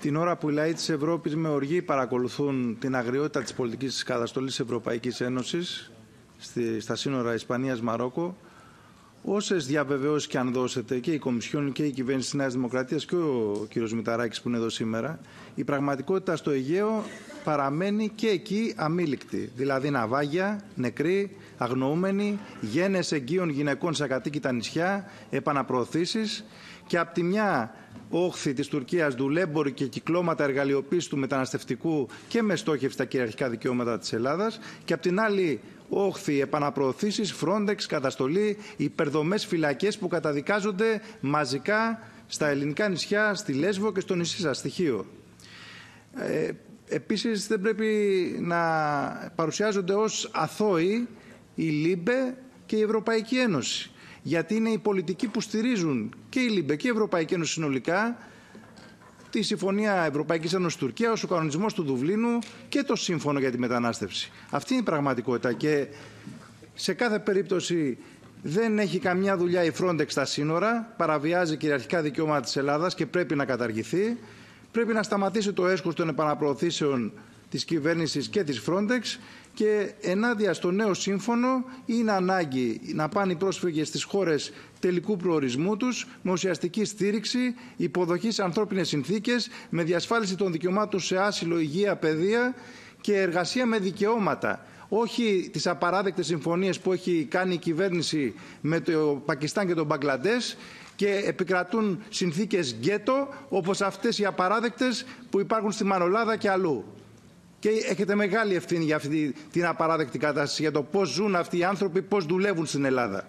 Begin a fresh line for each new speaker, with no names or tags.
Την ώρα που οι λαοί της Ευρώπης με οργή παρακολουθούν την αγριότητα της πολιτικής καταστολής της Ευρωπαϊκής Ένωσης στα σύνορα Ισπανίας-Μαρόκο, όσες διαβεβαιώσεις και αν δώσετε και η Κομισιόν και η κυβέρνηση της Νέας Δημοκρατίας και ο κ. Μηταράκης που είναι εδώ σήμερα, η πραγματικότητα στο Αιγαίο παραμένει και εκεί αμήλικτη. Δηλαδή ναυάγια, νεκροί, αγνοούμενοι, γέννε εγγύων γυναικών σε ακατοίκητα νησιά, επαναπροωθήσεις και από τη μια όχθη της Τουρκίας δουλέμποροι και κυκλώματα εργαλειοποίησης του μεταναστευτικού και με στόχευση τα κυριαρχικά δικαιώματα της Ελλάδας και από την άλλη όχθη επαναπροωθήσεις, Frontex, καταστολή, υπερδομές φυλακές που κατασκευάζονται μαζικά στα ελληνικά νησιά, στη Λέσβο και στο νησί σας, στη Χίο. Ε, επίσης δεν πρέπει να παρουσιάζονται ως αθώοι η LIBE και η Ευρωπαϊκή Ένωση. Γιατί είναι οι πολιτικές που στηρίζουν και η LIBE και η Ευρωπαϊκή Ένωση συνολικά τη Συμφωνία Ευρωπαϊκής Ένωσης Τουρκίας, ο κανονισμός του Δουβλίνου και το Σύμφωνο για τη Μετανάστευση. Αυτή είναι η πραγματικότητα και σε κάθε περίπτωση δεν έχει καμιά δουλειά η Frontex στα σύνορα, παραβιάζει κυριαρχικά δικαιώματα της Ελλάδας και πρέπει να καταργηθεί. Πρέπει να σταματήσει το έσχος των επαναπροωθήσεων της κυβέρνησης και της Frontex και ενάντια στο νέο σύμφωνο είναι ανάγκη να πάνε οι πρόσφυγες στις χώρες τελικού προορισμού τους με ουσιαστική στήριξη, υποδοχής σε ανθρώπινες συνθήκες, με διασφάλιση των δικαιωμάτων σε άσυλο, υγεία, παιδεία και εργασία με δικαιώματα. Όχι τις απαράδεκτες συμφωνίες που έχει κάνει η κυβέρνηση με το Πακιστάν και τον Μπαγκλαντές και επικρατούν συνθήκες γκέτο όπως αυτές οι απαράδεκτες που υπάρχουν στη Μανολάδα και αλλού και έχετε μεγάλη ευθύνη για αυτή την απαράδεκτη κατάσταση, για το πώς ζουν αυτοί οι άνθρωποι, πώς δουλεύουν στην Ελλάδα.